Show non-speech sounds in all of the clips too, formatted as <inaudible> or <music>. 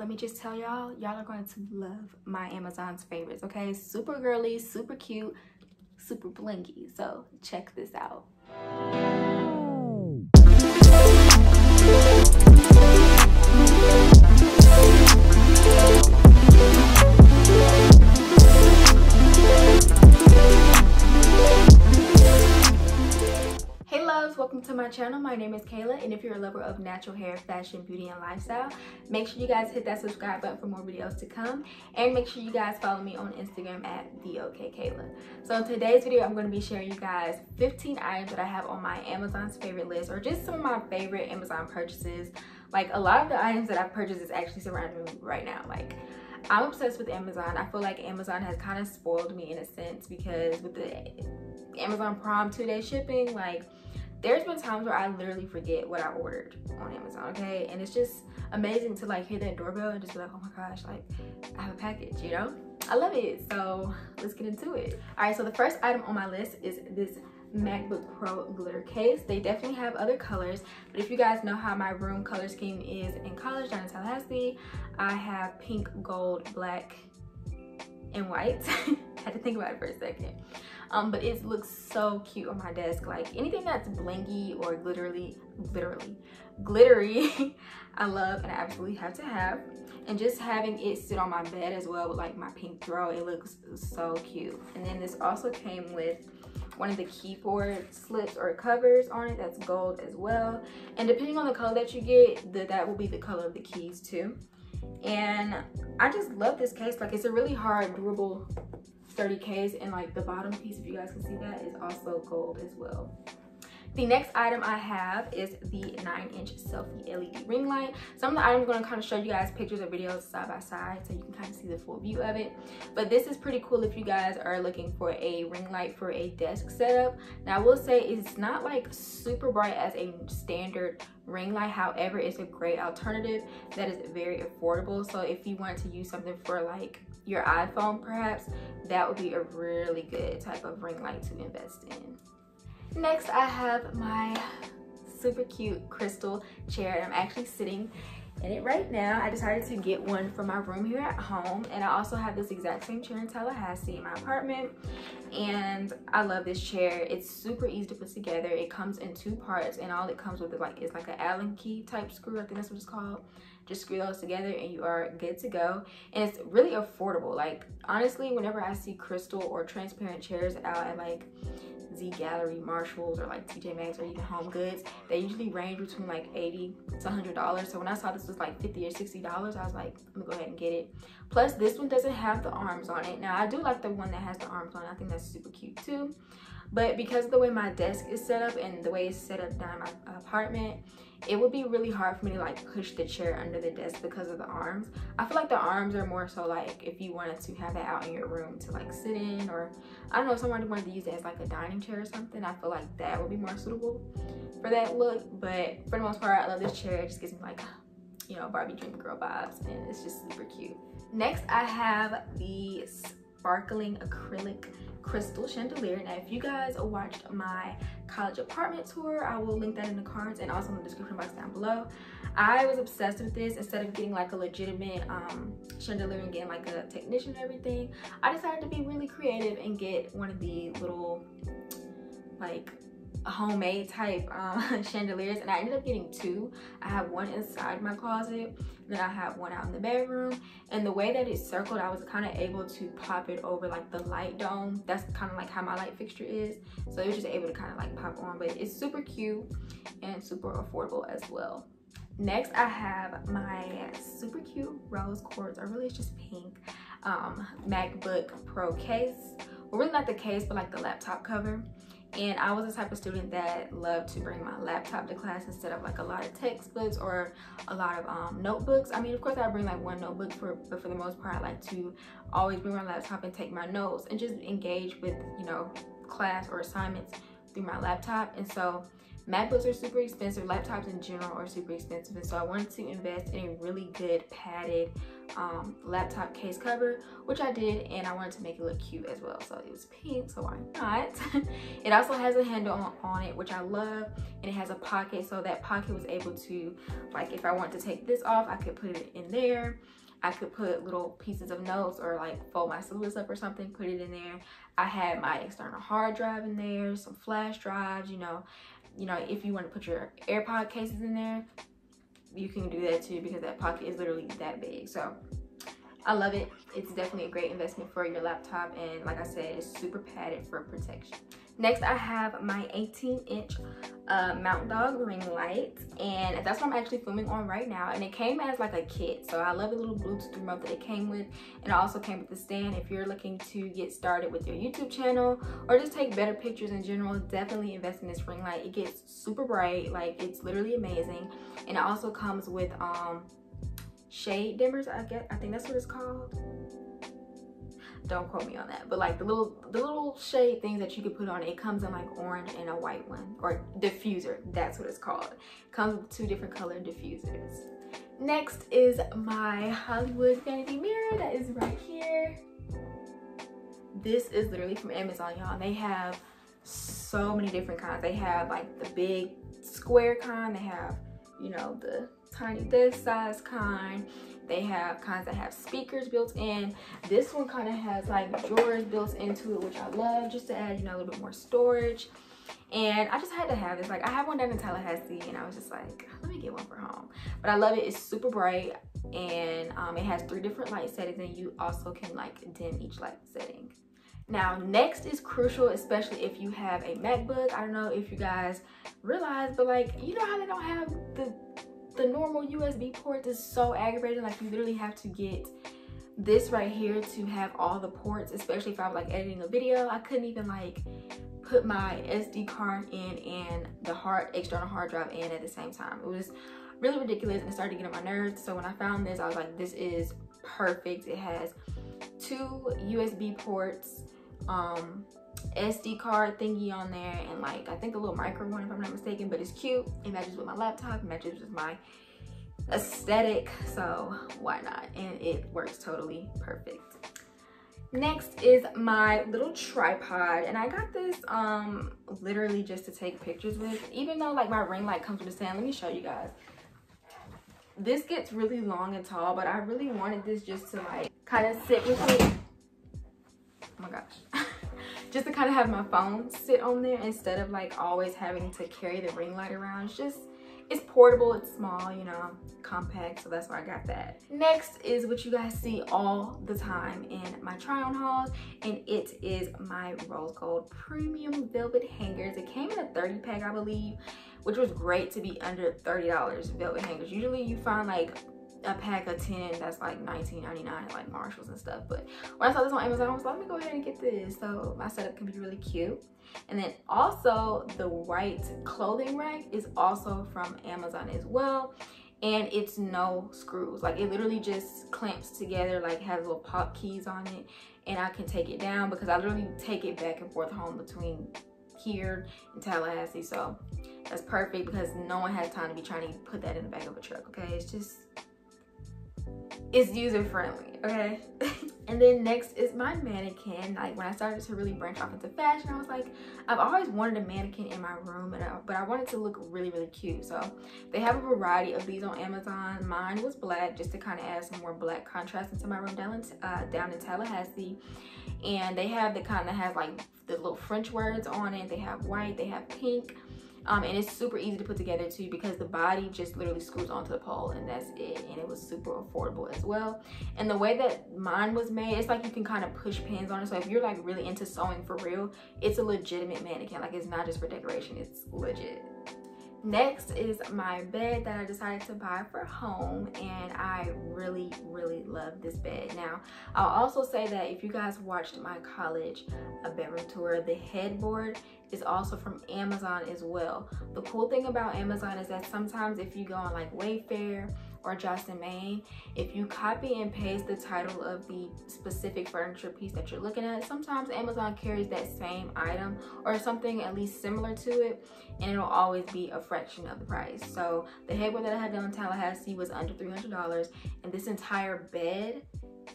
let me just tell y'all, y'all are going to love my Amazon's favorites, okay? Super girly, super cute, super blingy. So check this out. Welcome to my channel. My name is Kaela and if you're a lover of natural hair fashion beauty and lifestyle make sure you guys hit that subscribe button for more videos to come. And make sure you guys follow me on instagram at the OKae Kaela. So in today's video i'm going to be sharing you guys 15 items that i have on my amazon's favorite list or just some of my favorite amazon purchases. Like a lot of the items that i've purchased is actually surrounding me right now. Like I'm obsessed with Amazon. I feel like Amazon has kind of spoiled me in a sense because with the Amazon Prime two-day shipping, like there's been times where I literally forget what I ordered on Amazon, okay? And it's just amazing to like hear that doorbell and just be like, oh my gosh, like I have a package, you know? I love it, so let's get into it. All right, so the first item on my list is this MacBook Pro glitter case. They definitely have other colors, but if you guys know how my room color scheme is in college down in Tallahassee, I have pink, gold, black, and white. <laughs> had to think about it for a second. Um but it looks so cute on my desk. Like anything that's blingy or glittery literally <laughs> glittery i love and i absolutely have to have. And just having it sit on my bed as well with like my pink throw it looks so cute. And then this also came with one of the keyboard slips or covers on it that's gold as well. And depending on the color that you get the, that will be the color of the keys too. And i just love this case. Like it's a really hard durable sturdy case and like the bottom piece if you guys can see that is also gold as well the next item I have is the 9-inch selfie LED ring light. Some of the items I'm going to kind of show you guys pictures or videos side by side so you can kind of see the full view of it. But this is pretty cool if you guys are looking for a ring light for a desk setup. Now I will say it's not like super bright as a standard ring light. However, it's a great alternative that is very affordable. So if you want to use something for like your iPhone perhaps, that would be a really good type of ring light to invest in. Next, I have my super cute crystal chair. I'm actually sitting in it right now. I decided to get one for my room here at home. And I also have this exact same chair in Tallahassee in my apartment. And I love this chair. It's super easy to put together. It comes in two parts and all it comes with is like, is like an Allen key type screw. I think that's what it's called just screw those together and you are good to go and it's really affordable like honestly whenever i see crystal or transparent chairs out at like Z Gallerie, Marshalls, or like TJ Maxx or even Home Goods, they usually range between like 80 to $100. So when I saw this was like 50 or $60, I was like, I'm gonna go ahead and get it. Plus this one doesn't have the arms on it. Now I do like the one that has the arms on. I think that's super cute too. But because of the way my desk is set up and the way it's set up down my apartment, it would be really hard for me to like push the chair under the desk because of the arms. I feel like the arms are more so like if you wanted to have that out in your room to like sit in or I don't know, if somebody wanted to use it as like a dining chair or something, I feel like that would be more suitable for that look. But for the most part, I love this chair. It just gives me like, you know, Barbie dream girl vibes and it's just super cute. Next, I have the sparkling acrylic crystal chandelier. Now, if you guys watched my college apartment tour, I will link that in the cards and also in the description box down below. I was obsessed with this. Instead of getting like a legitimate um, chandelier and getting like a technician and everything, I decided to be really creative and get one of the little like homemade type um, <laughs> chandeliers and I ended up getting two. I have one inside my closet then I have one out in the bedroom and the way that it's circled I was kind of able to pop it over like the light dome. That's kind of like how my light fixture is so it was just able to kind of like pop on but it's super cute and super affordable as well. Next I have my super cute rose quartz or really it's just pink um, MacBook Pro case. Well really not the case but like the laptop cover and I was the type of student that loved to bring my laptop to class instead of like a lot of textbooks or a lot of um, notebooks. I mean, of course I bring like one notebook, for, but for the most part, I like to always bring my laptop and take my notes and just engage with, you know, class or assignments through my laptop. And so MacBooks are super expensive, laptops in general are super expensive, and so I wanted to invest in a really good padded um, laptop case cover, which I did, and I wanted to make it look cute as well. So it was pink, so why not? <laughs> it also has a handle on, on, it, which I love, and it has a pocket, so that pocket was able to, like if I want to take this off, I could put it in there. I could put little pieces of notes or like fold my syllabus up or something, put it in there. I had my external hard drive in there, some flash drives, you know, you know, if you want to put your AirPod cases in there, you can do that too because that pocket is literally that big. So I love it. It's definitely a great investment for your laptop. And like I said, it's super padded for protection. Next, I have my 18 inch uh, Mountain Dog ring light. And that's what I'm actually filming on right now. And it came as like a kit. So I love the little Bluetooth remote that it came with. And it also came with the stand. If you're looking to get started with your YouTube channel or just take better pictures in general, definitely invest in this ring light. It gets super bright. Like it's literally amazing. And it also comes with um, shade dimmers, I guess. I think that's what it's called don't quote me on that but like the little the little shade things that you could put on it comes in like orange and a white one or diffuser that's what it's called. It comes with two different color diffusers. Next is my hollywood vanity mirror that is right here. This is literally from amazon y'all. They have so many different kinds. They have like the big square kind. They have you know the tiny this size kind they have kinds that have speakers built in. This one kind of has like drawers built into it, which I love just to add, you know, a little bit more storage. And I just had to have this. Like I have one down in Tallahassee and I was just like, let me get one for home. But I love it. It's super bright and um, it has three different light settings and you also can like dim each light setting. Now, next is crucial, especially if you have a MacBook. I don't know if you guys realize, but like, you know how they don't have the the normal USB ports is so aggravating. Like you literally have to get this right here to have all the ports, especially if I was like editing a video. I couldn't even like put my SD card in and the hard external hard drive in at the same time. It was really ridiculous and it started getting on my nerves. So when I found this, I was like, this is perfect. It has two USB ports, um, SD card thingy on there and like I think a little micro one if I'm not mistaken but it's cute. It matches with my laptop matches with my aesthetic so why not? And it works totally perfect. Next is my little tripod and I got this um literally just to take pictures with. Even though like my ring light comes with a stand let me show you guys. This gets really long and tall but I really wanted this just to like kind of sit with me oh my gosh <laughs> just to kind of have my phone sit on there instead of like always having to carry the ring light around. It's just, it's portable, it's small, you know, compact, so that's why I got that. Next is what you guys see all the time in my try on hauls, and it is my rose gold premium velvet hangers. It came in a 30 pack, I believe, which was great to be under $30 velvet hangers. Usually you find like a pack of 10 that's like 19.99 at like Marshalls and stuff. But when I saw this on Amazon, I was like, let me go ahead and get this. So my setup can be really cute. And then also the white clothing rack is also from Amazon as well. And it's no screws. Like it literally just clamps together, like has little pop keys on it. And I can take it down because I literally take it back and forth home between here in Tallahassee. So that's perfect because no one has time to be trying to put that in the back of a truck, okay? It's just it's user friendly okay? <laughs> And then next is my mannequin. Like when i started to really branch off into fashion i was like i've always wanted a mannequin in my room I, but I wanted to look really really cute. So they have a variety of these on amazon. Mine was black just to kind of add some more black contrast into my room down in, uh, down in tallahassee. And they have the kind that has like the little french words on it. They have white they have pink um, and it's super easy to put together too because the body just literally screws onto the pole and that's it. And it was super affordable as well. And the way that mine was made it's like you can kind of push pins on it. So if you're like really into sewing for real it's a legitimate mannequin like it's not just for decoration it's legit Next is my bed that I decided to buy for home and I really, really love this bed. Now, I'll also say that if you guys watched my college a bedroom tour, the headboard is also from Amazon as well. The cool thing about Amazon is that sometimes if you go on like Wayfair or Main, if you copy and paste the title of the specific furniture piece that you're looking at, sometimes Amazon carries that same item or something at least similar to it, and it'll always be a fraction of the price. So the headboard that I had done in Tallahassee was under $300, and this entire bed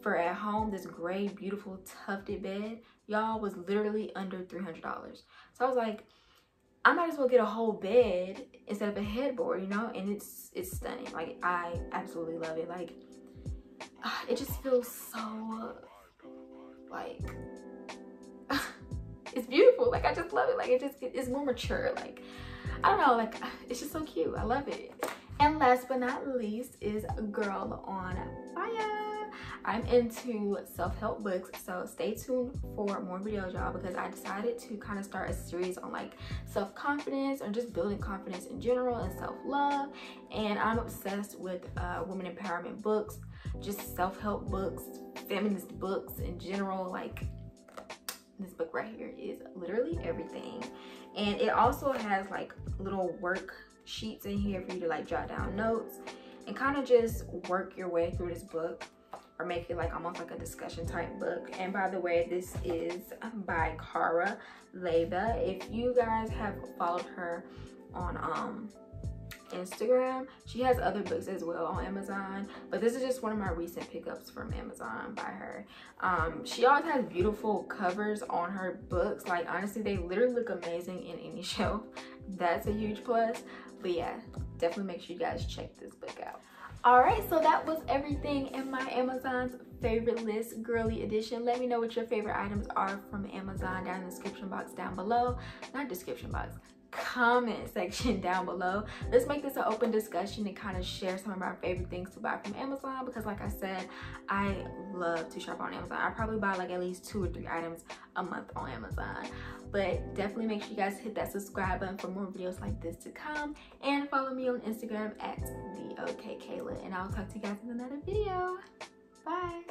for at home, this gray, beautiful, tufted bed, y'all, was literally under $300. So I was like, I might as well get a whole bed instead of a headboard, you know? And it's it's stunning. Like I absolutely love it. Like ah, it just feels so like <laughs> it's beautiful. Like I just love it. Like it just it's more mature. Like I don't know. Like it's just so cute. I love it. And last but not least is a Girl on Fire. I'm into self-help books, so stay tuned for more videos, y'all, because I decided to kind of start a series on like self-confidence or just building confidence in general and self-love. And I'm obsessed with uh, women empowerment books, just self-help books, feminist books in general. Like this book right here is literally everything. And it also has like little work sheets in here for you to like jot down notes and kind of just work your way through this book or make it like almost like a discussion type book. And by the way, this is by Cara Leyba. If you guys have followed her on um Instagram. She has other books as well on Amazon, but this is just one of my recent pickups from Amazon by her. Um, she always has beautiful covers on her books. Like honestly, they literally look amazing in any <laughs> shelf. That's a huge plus. But yeah, definitely make sure you guys check this book out. All right so that was everything in my amazon's favorite list girly edition. Let me know what your favorite items are from amazon down in the description box down below. Not description box comment section <laughs> down below. Let's make this an open discussion and kind of share some of our favorite things to buy from amazon because like i said i love to shop on amazon. I probably buy like at least two or three items a month on amazon. But definitely make sure you guys hit that subscribe button for more videos like this to come. And follow me on instagram at the OKae Kaela. And i'll talk to you guys in another video. Bye